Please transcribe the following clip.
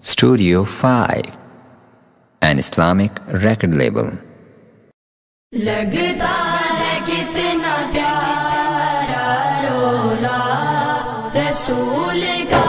Studio 5, an Islamic record label. लगता है कितना प्यारा रोजा रसूल का